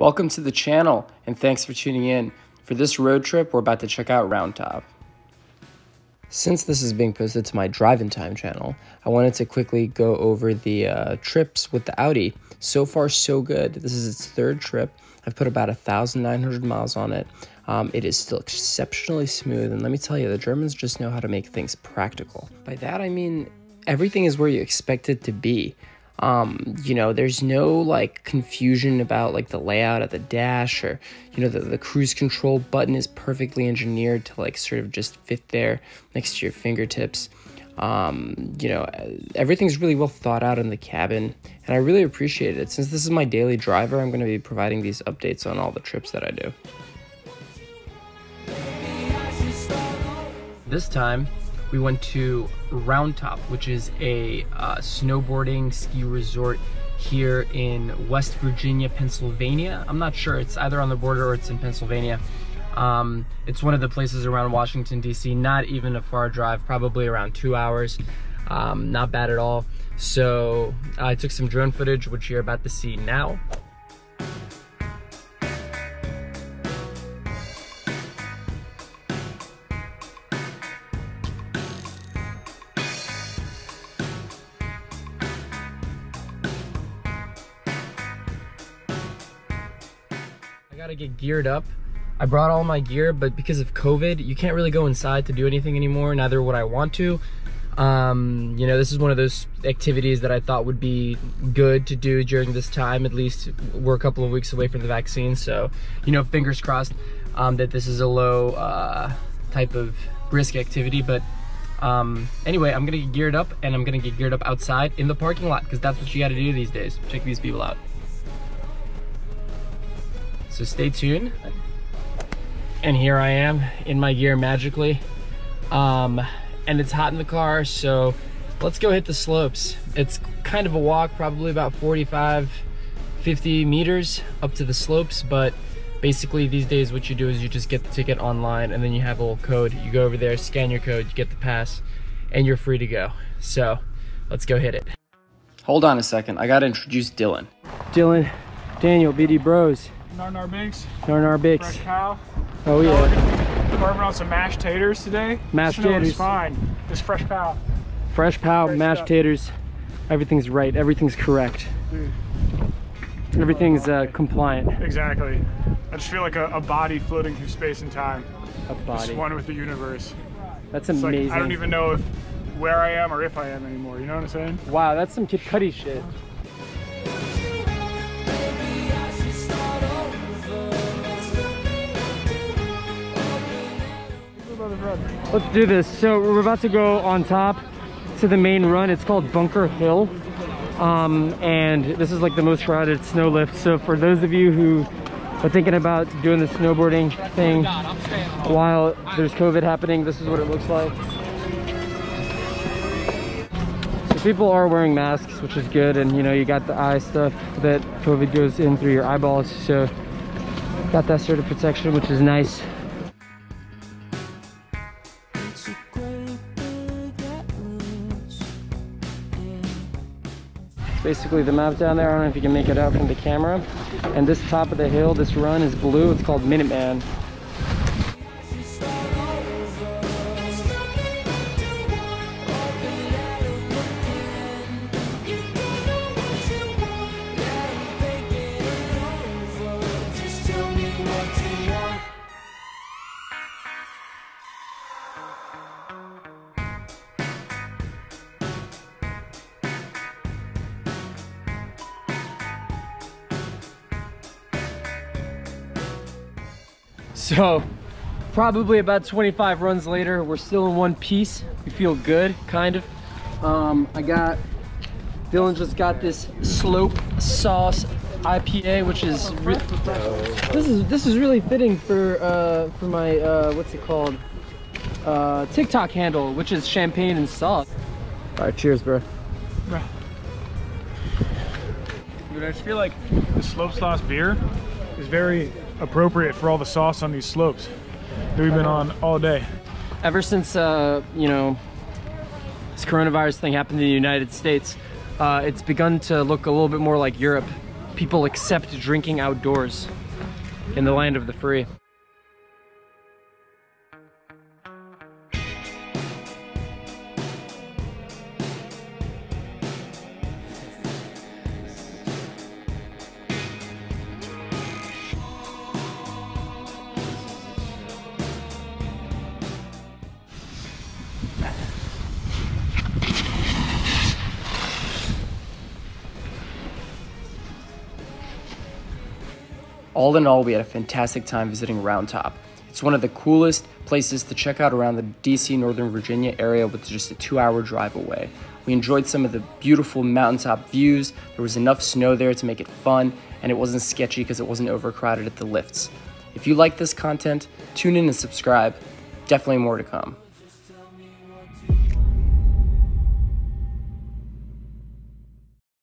Welcome to the channel and thanks for tuning in. For this road trip, we're about to check out Roundtop. Since this is being posted to my Drive and Time channel, I wanted to quickly go over the uh, trips with the Audi. So far, so good. This is its third trip. I've put about 1,900 miles on it. Um, it is still exceptionally smooth, and let me tell you, the Germans just know how to make things practical. By that, I mean everything is where you expect it to be. Um, you know, there's no like confusion about like the layout of the dash or, you know, the, the cruise control button is perfectly engineered to like sort of just fit there next to your fingertips. Um, you know, everything's really well thought out in the cabin, and I really appreciate it. Since this is my daily driver, I'm going to be providing these updates on all the trips that I do. This time, we went to Roundtop, which is a uh, snowboarding ski resort here in West Virginia, Pennsylvania. I'm not sure, it's either on the border or it's in Pennsylvania. Um, it's one of the places around Washington, D.C., not even a far drive, probably around two hours. Um, not bad at all. So I took some drone footage, which you're about to see now. Gotta get geared up. I brought all my gear, but because of COVID, you can't really go inside to do anything anymore, neither would I want to. Um, you know, this is one of those activities that I thought would be good to do during this time. At least we're a couple of weeks away from the vaccine, so, you know, fingers crossed um, that this is a low uh, type of risk activity. But um, anyway, I'm gonna get geared up and I'm gonna get geared up outside in the parking lot because that's what you gotta do these days. Check these people out. So stay tuned. And here I am in my gear magically. Um, and it's hot in the car, so let's go hit the slopes. It's kind of a walk, probably about 45, 50 meters up to the slopes, but basically these days what you do is you just get the ticket online and then you have a little code. You go over there, scan your code, you get the pass, and you're free to go. So let's go hit it. Hold on a second, I gotta introduce Dylan. Dylan, Daniel, BD Bros. Narnar Binks. Narnar Binks. Fresh cow. Oh yeah. Carving on some mashed taters today. Mashed taters. fine. Just fresh cow. Fresh pow, fresh mashed stuff. taters. Everything's right. Everything's correct. Dude. Everything's uh, compliant. Exactly. I just feel like a, a, body floating through space and time. A body. Just one with the universe. That's it's amazing. Like, I don't even know if where I am or if I am anymore. You know what I'm saying? Wow, that's some Kid Cudi shit. Let's do this. So we're about to go on top to the main run. It's called Bunker Hill. Um, and this is like the most crowded snow lift. So for those of you who are thinking about doing the snowboarding thing while there's COVID happening, this is what it looks like. So people are wearing masks, which is good. And you know, you got the eye stuff that COVID goes in through your eyeballs. So got that sort of protection, which is nice. Basically the map down there. I don't know if you can make it out from the camera. And this top of the hill, this run is blue. It's called Minuteman. So probably about 25 runs later, we're still in one piece. We feel good, kind of. Um, I got, Dylan just got this slope sauce IPA, which is, this is this is really fitting for uh, for my, uh, what's it called? Uh, TikTok handle, which is champagne and sauce. All right, cheers, bro. Dude, I just feel like the slope sauce beer is very appropriate for all the sauce on these slopes that we've been on all day. Ever since, uh, you know, this coronavirus thing happened in the United States, uh, it's begun to look a little bit more like Europe. people accept drinking outdoors in the land of the free. All in all, we had a fantastic time visiting Roundtop. It's one of the coolest places to check out around the DC, Northern Virginia area with just a two hour drive away. We enjoyed some of the beautiful mountaintop views. There was enough snow there to make it fun, and it wasn't sketchy because it wasn't overcrowded at the lifts. If you like this content, tune in and subscribe. Definitely more to come.